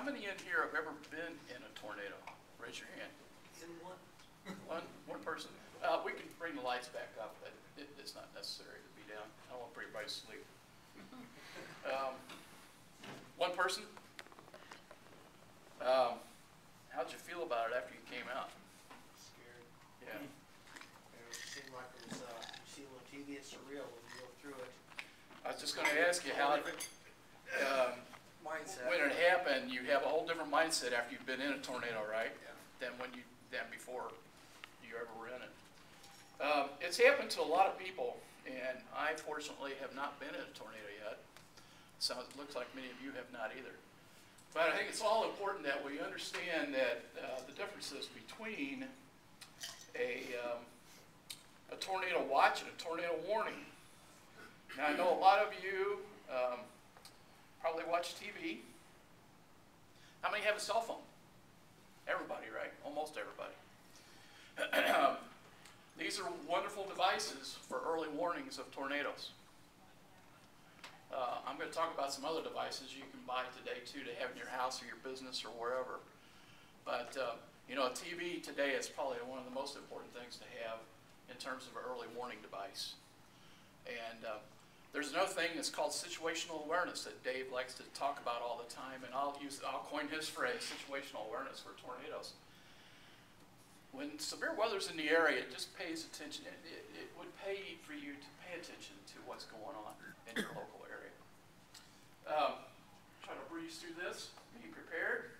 how many in here have ever been in a tornado? Raise your hand. In one. One, one person. Uh, we can bring the lights back up, but it, it's not necessary to be down. I don't want everybody to sleep. Um, one person? Um, how'd you feel about it after you came out? Scared. Yeah. It seemed like it was, uh, you see on TV, it's surreal when you go through it. I was just gonna ask you how, It, um, Mindset. when it happened, you have a whole different mindset after you've been in a tornado, right? Yeah. Than when you, than before you ever were in it. Um, it's happened to a lot of people, and I fortunately have not been in a tornado yet. Sounds, it looks like many of you have not either. But I think it's all important that we understand that, uh, the differences between a, um, a tornado watch and a tornado warning. Now, I know a lot of you, um, probably watch TV. How many have a cell phone? Everybody, right? Almost everybody. These are wonderful devices for early warnings of tornadoes. Uh, I'm going to talk about some other devices you can buy today too to have in your house or your business or wherever. But uh, you know, a TV today is probably one of the most important things to have in terms of an early warning device. And uh, there's another thing that's called situational awareness that Dave likes to talk about all the time, and I'll use I'll coin his phrase, situational awareness for tornadoes. When severe weather's in the area, it just pays attention. It, it, it would pay for you to pay attention to what's going on in your local area. Um, try to breeze through this, be prepared.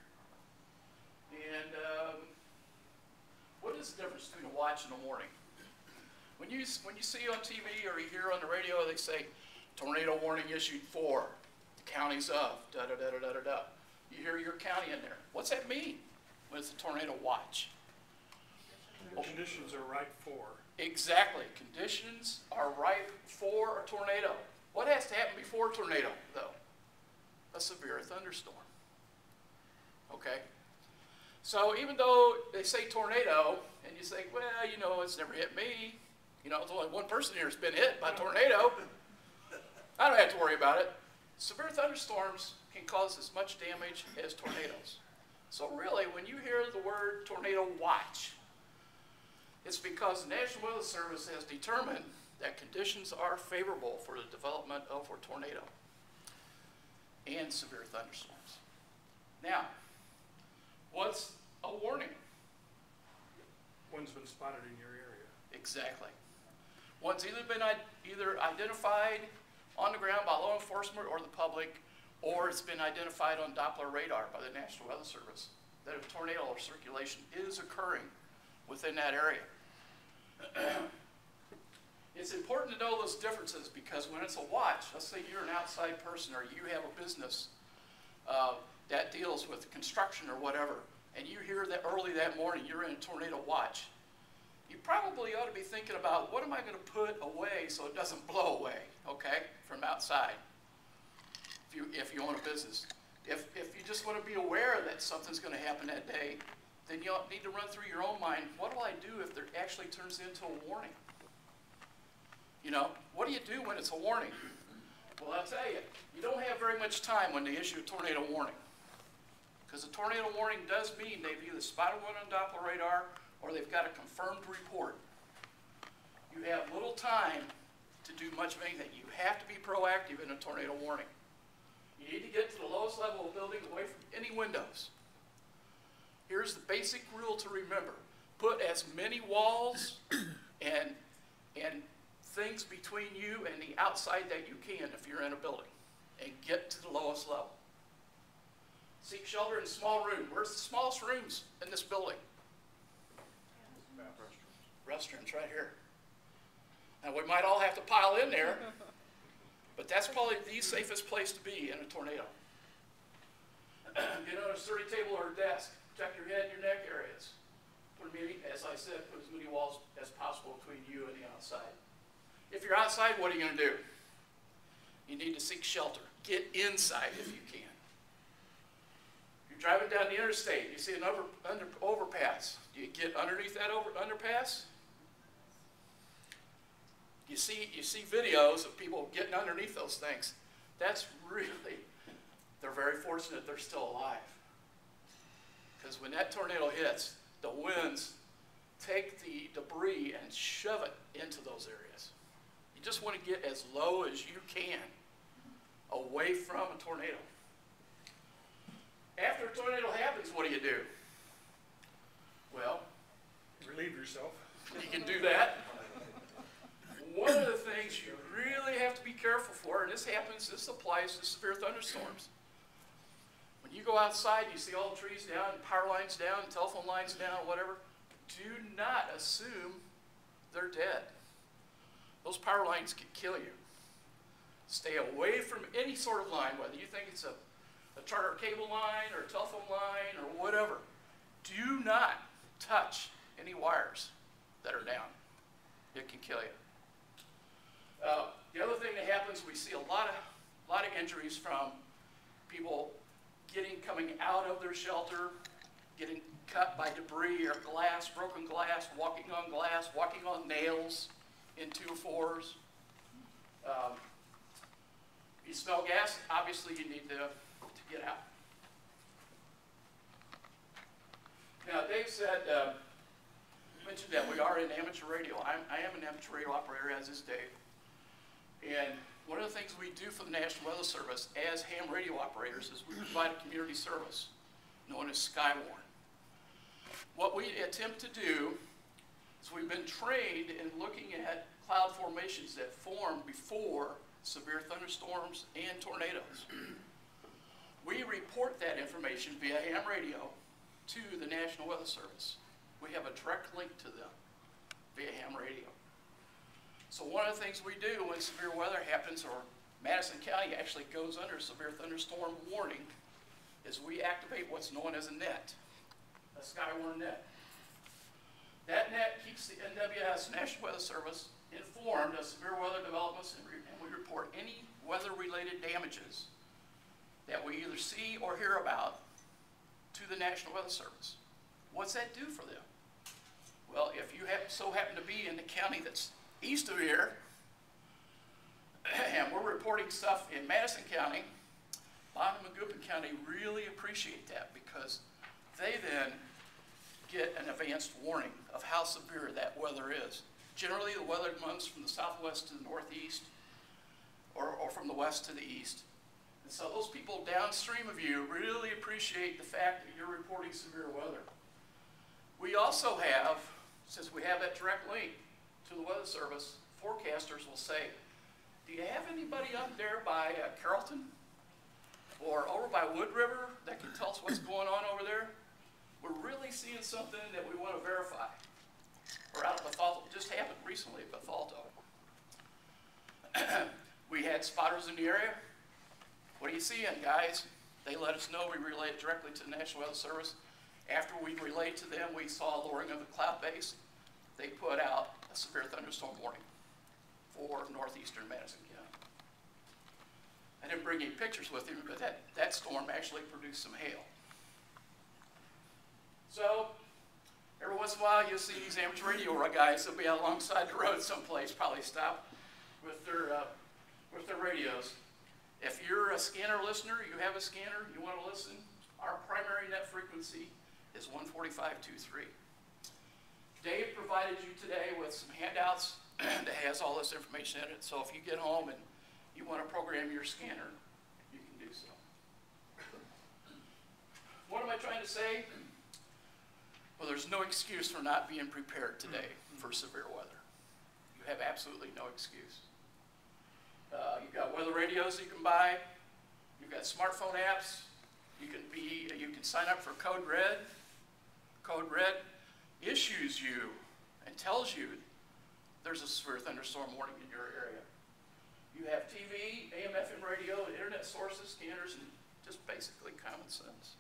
And um, what is the difference between a watch and a warning? When you, when you see on TV or you hear on the radio, they say, tornado warning issued for, the county's of, da da da da da da da. You hear your county in there. What's that mean when it's a tornado watch? The conditions are right for. Exactly. Conditions are ripe for a tornado. What has to happen before a tornado, though? A severe thunderstorm. Okay? So even though they say tornado, and you say, well, you know, it's never hit me. You know, there's only one person here has been hit by a tornado. I don't have to worry about it. Severe thunderstorms can cause as much damage as tornadoes. So really, when you hear the word tornado watch, it's because the National Weather Service has determined that conditions are favorable for the development of a tornado and severe thunderstorms. Now, what's a warning? One's been spotted in your area. Exactly. One's either been either identified on the ground by law enforcement or the public, or it's been identified on Doppler radar by the National Weather Service that a tornado or circulation is occurring within that area. It's important to know those differences because when it's a watch, let's say you're an outside person or you have a business uh, that deals with construction or whatever, and you hear that early that morning you're in a tornado watch, you probably ought to be thinking about what am I going to put away so it doesn't blow away, okay, from outside. If you if you own a business, if if you just want to be aware that something's going to happen that day, then you need to run through your own mind. What will I do if there actually turns into a warning? You know, what do you do when it's a warning? Well, I'll tell you, you don't have very much time when they issue a tornado warning. Because a tornado warning does mean they've either spotted one on Doppler radar or they've got a confirmed report. You have little time to do much of anything. You have to be proactive in a tornado warning. You need to get to the lowest level of building away from any windows. Here's the basic rule to remember. Put as many walls and, and things between you and the outside that you can if you're in a building and get to the lowest level. Seek shelter in a small room. Where's the smallest rooms in this building? Restrooms right here. Now, we might all have to pile in there, but that's probably the safest place to be in a tornado. Get on a sturdy table or a desk. Protect your head and your neck areas. Put as many, as I said, put as many walls as possible between you and the outside. If you're outside, what are you going to do? You need to seek shelter. Get inside if you can. You're driving down the interstate. You see an over, under, overpass. Do you get underneath that over, underpass? You see, you see videos of people getting underneath those things. That's really, they're very fortunate they're still alive. Because when that tornado hits, the winds take the debris and shove it into those areas. You just want to get as low as you can away from a tornado. After a tornado happens, what do you do? Well, Relieve yourself. you can do that. One of the things you really have to be careful for, and this happens, this applies to severe thunderstorms. When you go outside, you see all the trees down, power lines down, telephone lines down, whatever, do not assume they're dead. Those power lines can kill you. Stay away from any sort of line, whether you think it's a, a charter cable line or a telephone line or whatever. Do not touch any wires that are down. It can kill you. Uh, the other thing that happens, we see a lot of, lot of injuries from people getting, coming out of their shelter, getting cut by debris or glass, broken glass, walking on glass, walking on nails in two fours. Um, you smell gas, obviously you need to, to get out. Now, Dave said, uh, mentioned that we are in amateur radio. I'm, I am an amateur radio operator, as is Dave. And one of the things we do for the National Weather Service as ham radio operators is we provide a community service known as Skywarn. What we attempt to do is we've been trained in looking at cloud formations that form before severe thunderstorms and tornadoes. We report that information via ham radio to the National Weather Service. We have a direct link to them via ham radio. So one of the things we do when severe weather happens, or Madison County actually goes under severe thunderstorm warning, is we activate what's known as a net, a Skywarn net. That net keeps the NWS, National Weather Service, informed of severe weather developments and, re- and we report any weather-related damages that we either see or hear about to the National Weather Service. What's that do for them? Well, if you so happen to be in the county that's east of here, and we're reporting stuff in Madison County, Bond and Macoupin County really appreciate that because they then get an advanced warning of how severe that weather is. Generally, the weather comes from the southwest to the northeast or, or from the west to the east. And so those people downstream of you really appreciate the fact that you're reporting severe weather. We also have, since we have that direct link to the Weather Service, forecasters will say, do you have anybody up there by uh, Carrollton or over by Wood River that can tell us what's going on over there? We're really seeing something that we want to verify. Or out of Bethalto, just happened recently at Bethalto. we had spotters in the area. What are you seeing, guys? They let us know. We relayed directly to the National Weather Service. After we relayed to them, we saw lowering of the cloud base. They put out a severe thunderstorm warning for northeastern Madison County. I didn't bring any pictures with me, but that, that storm actually produced some hail. So, every once in a while, you'll see these amateur radio guys that'll be out alongside the road someplace, probably stop with their, uh, with their radios. If you're a scanner listener, you have a scanner, you want to listen, our primary net frequency is 145.23. Dave provided you today with some handouts that has all this information in it. So if you get home and you want to program your scanner, you can do so. What am I trying to say? Well, there's no excuse for not being prepared today for severe weather. You have absolutely no excuse. Uh, you've got weather radios you can buy. You've got smartphone apps. You can be, you can sign up for Code Red. Code Red issues you and tells you there's a severe thunderstorm warning in your area. You have TV, AM, FM radio, internet sources, scanners, and just basically common sense.